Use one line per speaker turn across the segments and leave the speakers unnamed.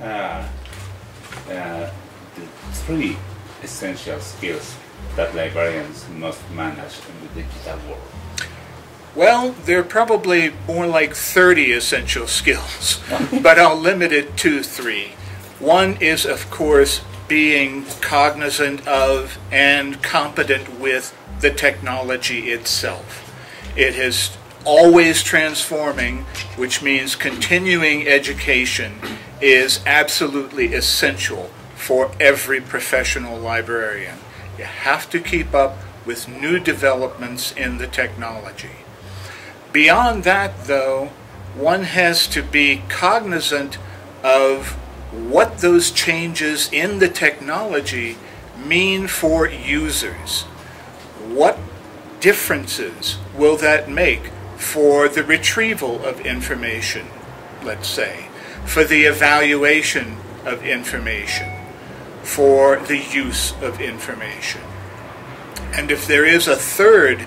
Uh, uh, three essential skills that librarians must manage in the digital world?
Well, there are probably more like 30 essential skills, but I'll limit it to three. One is, of course, being cognizant of and competent with the technology itself. It is always transforming, which means continuing education is absolutely essential for every professional librarian. You have to keep up with new developments in the technology. Beyond that, though, one has to be cognizant of what those changes in the technology mean for users. What differences will that make for the retrieval of information, let's say, for the evaluation of information, for the use of information? And if there is a third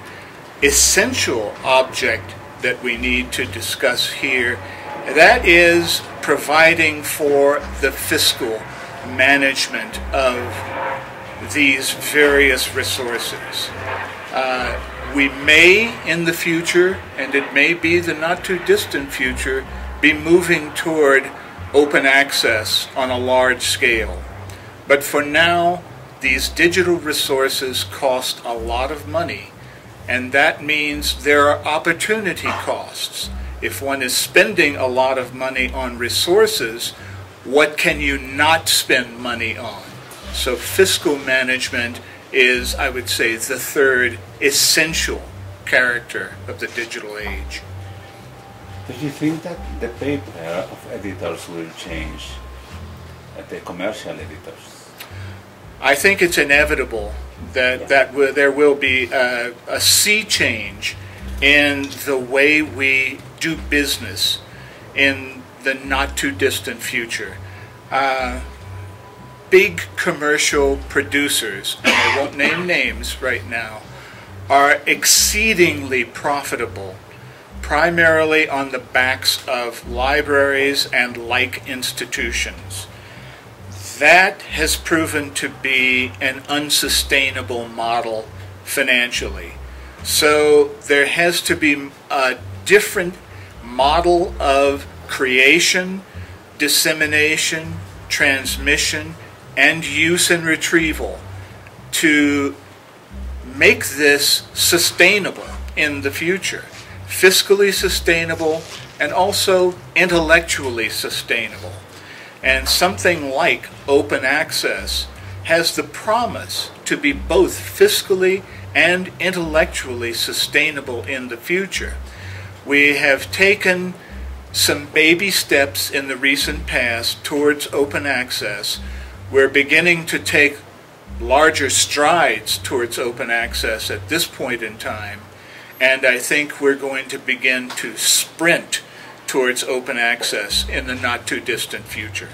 essential object that we need to discuss here, that is providing for the fiscal management of these various resources. Uh, we may, in the future, and it may be the not too distant future, be moving toward open access on a large scale. But for now, these digital resources cost a lot of money, and that means there are opportunity costs. If one is spending a lot of money on resources, what can you not spend money on? So fiscal management is, I would say, the third essential character of the digital age.
Do you think that the paper of editors will change, uh, the commercial editors?
I think it's inevitable that, that w- there will be a, a sea change in the way we do business in the not too distant future. Uh, big commercial producers, and I won't name names right now, are exceedingly profitable, primarily on the backs of libraries and like institutions. That has proven to be an unsustainable model financially. So there has to be a different model of creation, dissemination, transmission, and use and retrieval to make this sustainable in the future, fiscally sustainable and also intellectually sustainable. And something like open access has the promise to be both fiscally and intellectually sustainable in the future. We have taken some baby steps in the recent past towards open access. We're beginning to take larger strides towards open access at this point in time, and I think we're going to begin to sprint towards open access in the not too distant future.